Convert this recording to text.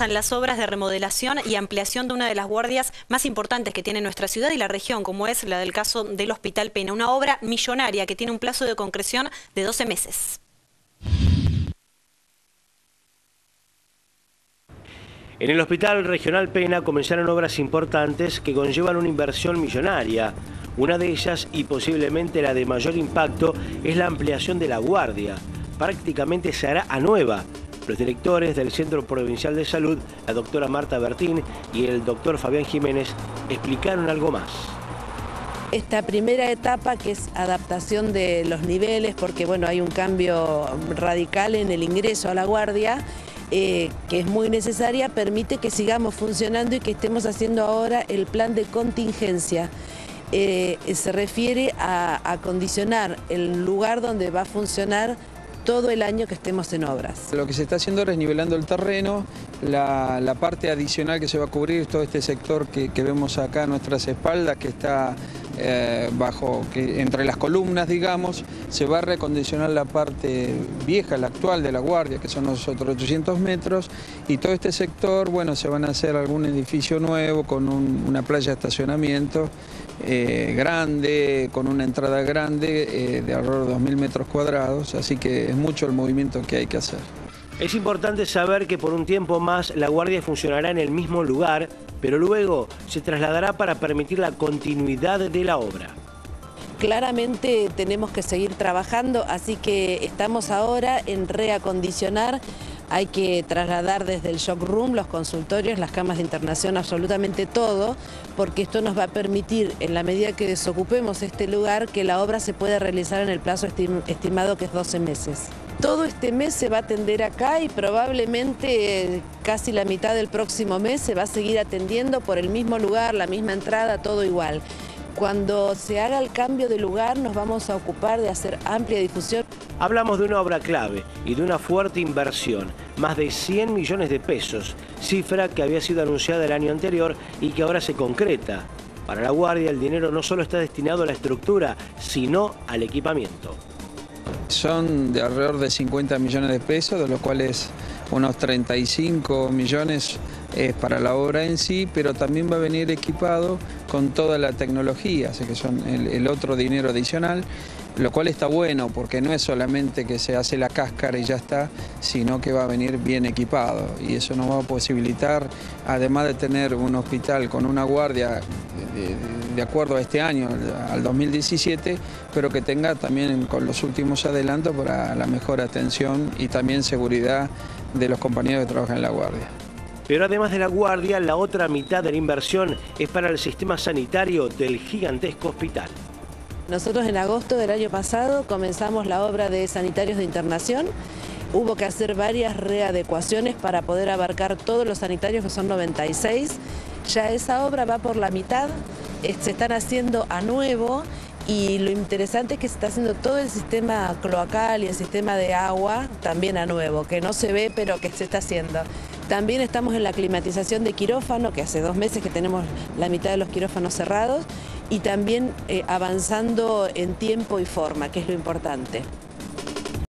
las obras de remodelación y ampliación de una de las guardias más importantes que tiene nuestra ciudad y la región, como es la del caso del Hospital Pena, una obra millonaria que tiene un plazo de concreción de 12 meses. En el Hospital Regional Pena comenzaron obras importantes que conllevan una inversión millonaria. Una de ellas, y posiblemente la de mayor impacto, es la ampliación de la guardia. Prácticamente se hará a nueva, los directores del Centro Provincial de Salud, la doctora Marta Bertín y el doctor Fabián Jiménez, explicaron algo más. Esta primera etapa que es adaptación de los niveles, porque bueno, hay un cambio radical en el ingreso a la guardia, eh, que es muy necesaria, permite que sigamos funcionando y que estemos haciendo ahora el plan de contingencia. Eh, se refiere a acondicionar el lugar donde va a funcionar todo el año que estemos en obras. Lo que se está haciendo es nivelando el terreno, la, parte adicional que se va a cubrir, todo este sector que, vemos acá a nuestras espaldas, que está eh, bajo, que entre las columnas, digamos, se va a recondicionar la parte vieja, la actual de la guardia, que son los otros 800 metros, y todo este sector, bueno, se van a hacer algún edificio nuevo con una playa de estacionamiento, eh, grande, con una entrada grande eh, de alrededor de 2.000 metros cuadrados, así que es mucho el movimiento que hay que hacer. Es importante saber que por un tiempo más la guardia funcionará en el mismo lugar, pero luego se trasladará para permitir la continuidad de la obra. Claramente tenemos que seguir trabajando, así que estamos ahora en reacondicionar hay que trasladar desde el shock room, los consultorios, las camas de internación, absolutamente todo, porque esto nos va a permitir, en la medida que desocupemos este lugar, que la obra se pueda realizar en el plazo estimado que es 12 meses. Todo este mes se va a atender acá y probablemente casi la mitad del próximo mes se va a seguir atendiendo por el mismo lugar, la misma entrada, todo igual. Cuando se haga el cambio de lugar nos vamos a ocupar de hacer amplia difusión. Hablamos de una obra clave y de una fuerte inversión, más de 100 millones de pesos, cifra que había sido anunciada el año anterior y que ahora se concreta. Para la Guardia el dinero no solo está destinado a la estructura, sino al equipamiento. Son de alrededor de 50 millones de pesos, de los cuales unos 35 millones es para la obra en sí, pero también va a venir equipado con toda la tecnología, así que son el, otro dinero adicional, lo cual está bueno porque no es solamente que se hace la cáscara y ya está, sino que va a venir bien equipado y eso nos va a posibilitar, además de tener un hospital con una guardia de, acuerdo a este año, al 2017, pero que tenga también con los últimos adelantos para la mejor atención y también seguridad de los compañeros que trabajan en la guardia. Pero además de la guardia, la otra mitad de la inversión es para el sistema sanitario del gigantesco hospital. Nosotros en agosto del año pasado comenzamos la obra de sanitarios de internación. Hubo que hacer varias readecuaciones para poder abarcar todos los sanitarios, que son 96. Ya esa obra va por la mitad, se están haciendo a nuevo y lo interesante es que se está haciendo todo el sistema cloacal y el sistema de agua también a nuevo, que no se ve pero que se está haciendo. También estamos en la climatización de quirófano, que hace dos meses que tenemos la mitad de los quirófanos cerrados, y también eh, avanzando en tiempo y forma, que es lo importante.